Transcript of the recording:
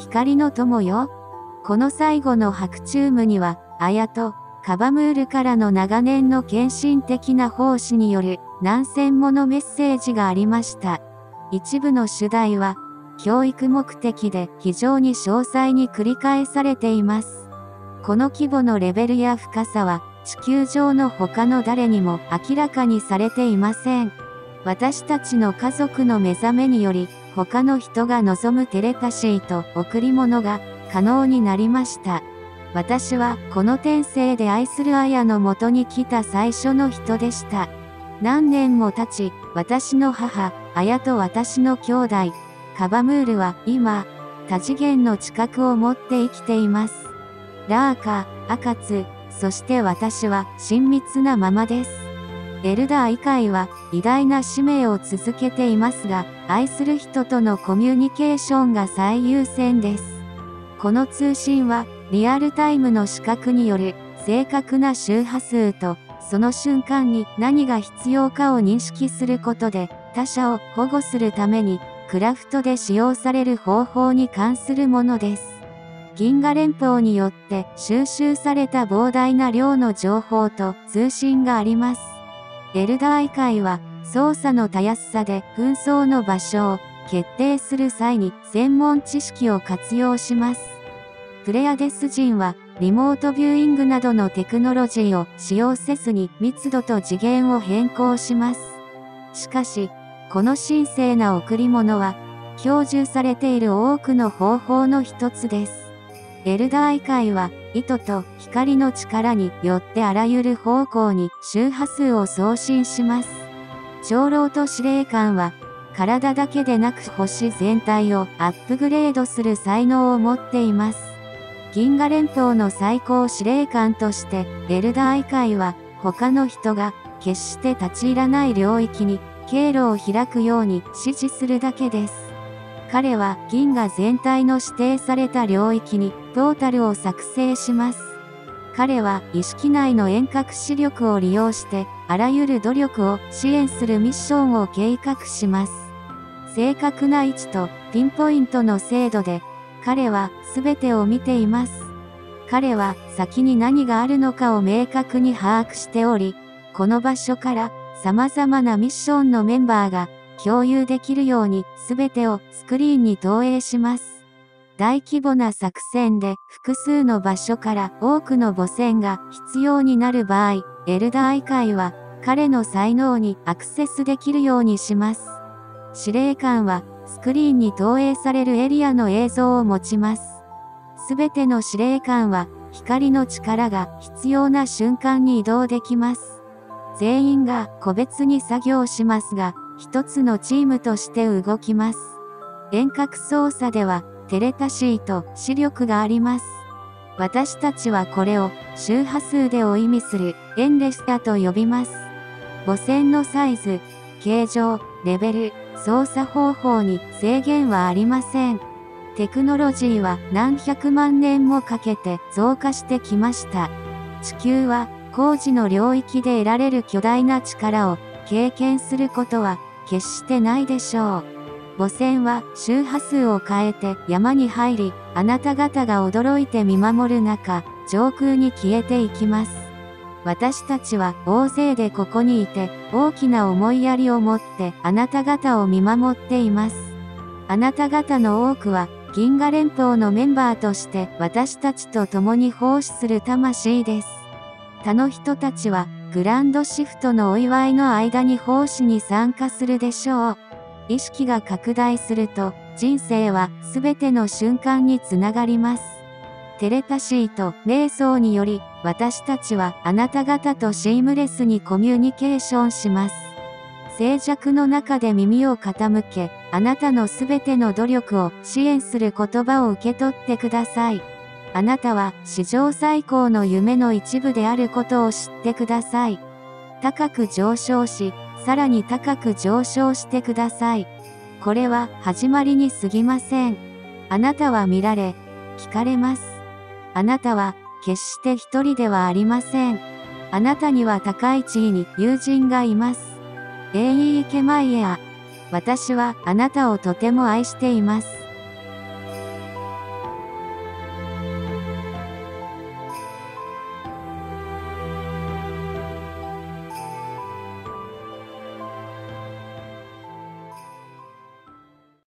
光の友よ。この最後の白昼夢には、綾と、カバムールからの長年の献身的な奉仕による何千ものメッセージがありました。一部の主題は、教育目的で非常に詳細に繰り返されています。この規模のレベルや深さは、地球上の他の誰にも明らかにされていません。私たちの家族の目覚めにより、他の人が望むテレパシーと贈り物が可能になりました。私はこの天性で愛するアヤのもとに来た最初の人でした。何年も経ち、私の母、アヤと私の兄弟、カバムールは今、多次元の知覚を持って生きています。ラーカ、アカツ、そして私は親密なままです。エルダー以外は偉大な使命を続けていますが、愛する人とのコミュニケーションが最優先です。この通信はリアルタイムの視覚による正確な周波数とその瞬間に何が必要かを認識することで他者を保護するためにクラフトで使用される方法に関するものです。銀河連邦によって収集された膨大な量の情報と通信があります。エルダー以会は操作のたやすさで紛争の場所を決定する際に専門知識を活用します。プレアデス人はリモートビューイングなどのテクノロジーを使用せずに密度と次元を変更します。しかし、この神聖な贈り物は、享受されている多くの方法の一つです。エルダーイ会は、糸と光の力によってあらゆる方向に周波数を送信します。長老と司令官は、体だけでなく星全体をアップグレードする才能を持っています。銀河連邦の最高司令官として、エルダーイ会は、他の人が決して立ち入らない領域に経路を開くように指示するだけです。彼は銀河全体の指定された領域にトータルを作成します。彼は意識内の遠隔視力を利用して、あらゆる努力を支援するミッションを計画します。正確な位置とピンポイントの精度で、彼は全てを見ています。彼は先に何があるのかを明確に把握しており、この場所から様々なミッションのメンバーが共有できるように全てをスクリーンに投影します。大規模な作戦で複数の場所から多くの母船が必要になる場合、エルダーイ会は彼の才能にアクセスできるようにします。司令官はスクリーンに投影されるエリアの映像を持ちます。すべての司令官は光の力が必要な瞬間に移動できます。全員が個別に作業しますが、一つのチームとして動きます。遠隔操作ではテレタシーと視力があります。私たちはこれを周波数でを意味するエンレスタと呼びます。母線のサイズ、形状、レベル、操作方法に制限はありません。テクノロジーは何百万年もかけて増加してきました。地球は工事の領域で得られる巨大な力を経験することは決してないでしょう。母船は周波数を変えて山に入り、あなた方が驚いて見守る中、上空に消えていきます。私たちは大勢でここにいて、大きな思いやりを持ってあなた方を見守っています。あなた方の多くは、銀河連邦のメンバーとして私たちと共に奉仕する魂です。他の人たちは、グランドシフトのお祝いの間に奉仕に参加するでしょう。意識が拡大すると、人生は全ての瞬間につながります。テレパシーと瞑想により、私たちはあなた方とシームレスにコミュニケーションします。静寂の中で耳を傾け、あなたのすべての努力を支援する言葉を受け取ってください。あなたは史上最高の夢の一部であることを知ってください。高く上昇し、さらに高く上昇してください。これは始まりに過ぎません。あなたは見られ、聞かれます。あなたは決して一人ではありません。あなたには高い地位に友人がいます。エイイケマイエア。私はあなたをとても愛しています。